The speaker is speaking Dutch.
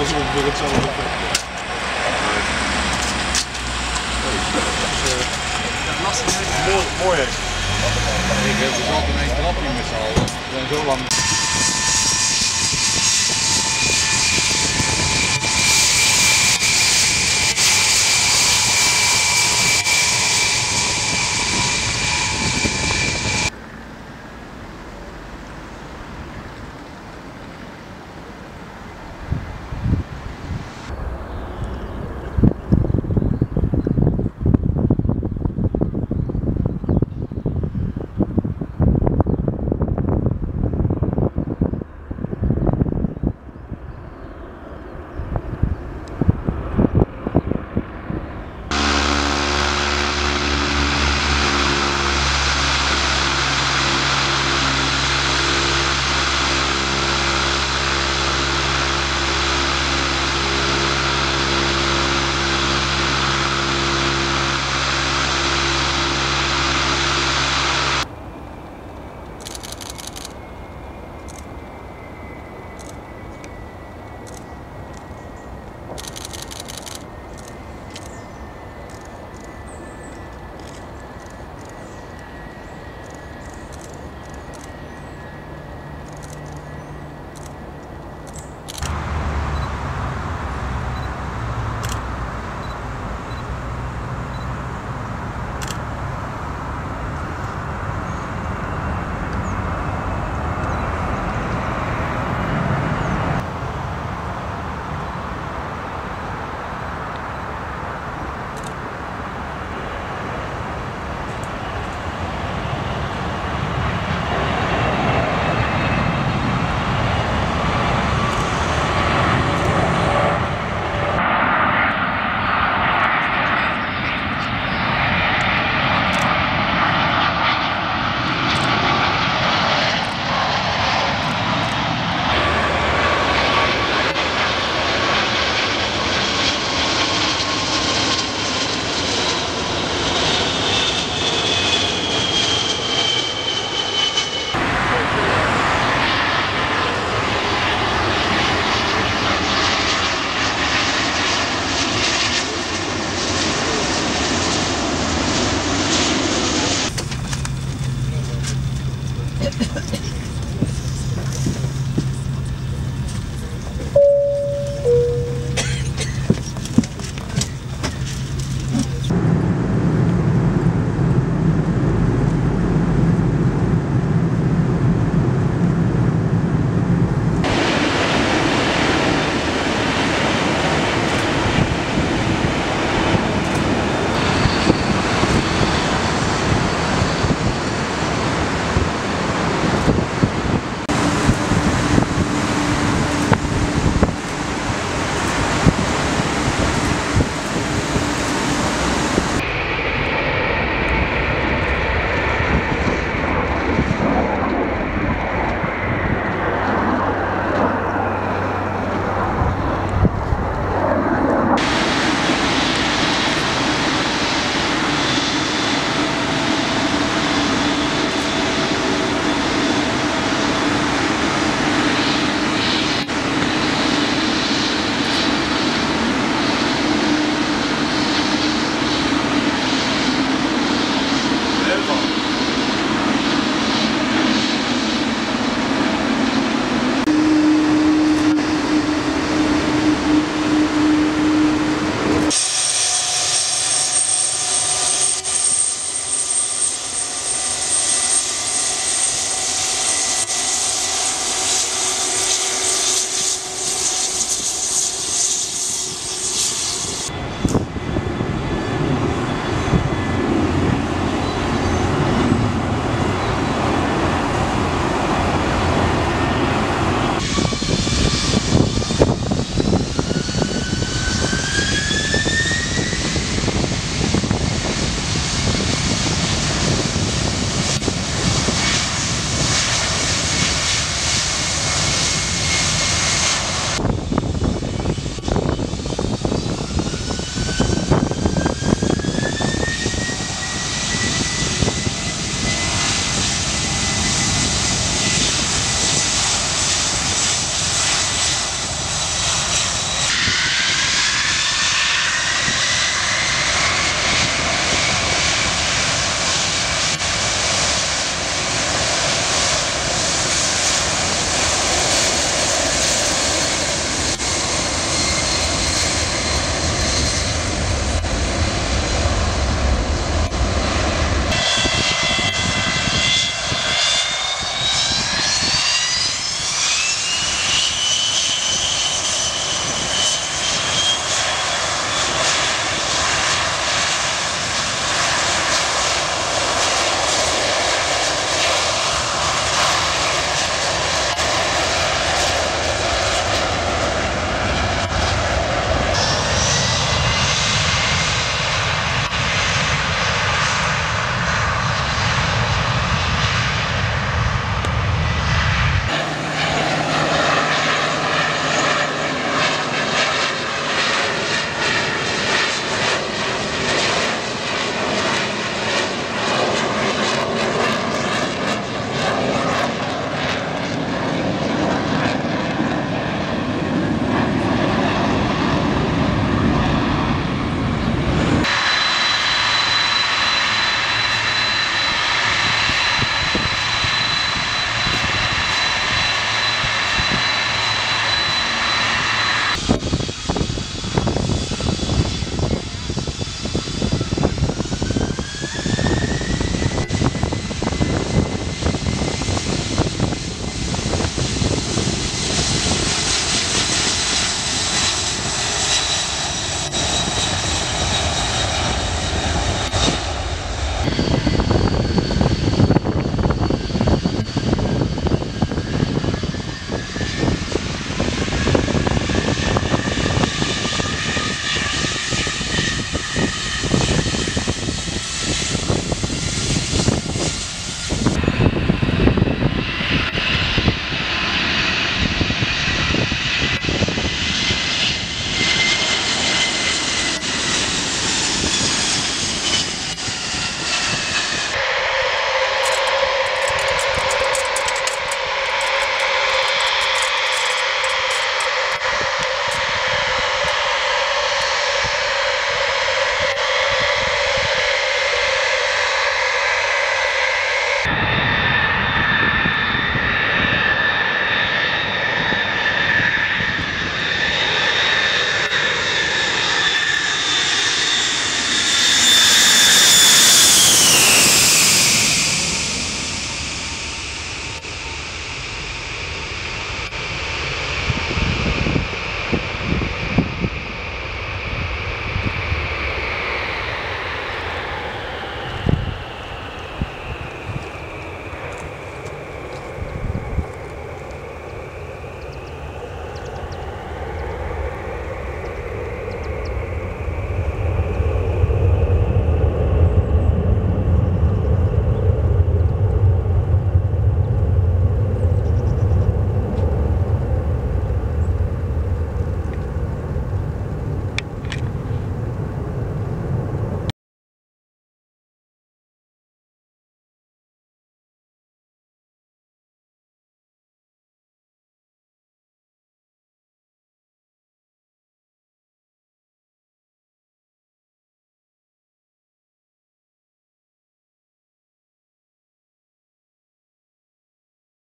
Nou, dat was ongeveer hetzelfde. Mooi, mooi. Ik heb dus altijd een klapje met z'n allen. We zijn zo lang.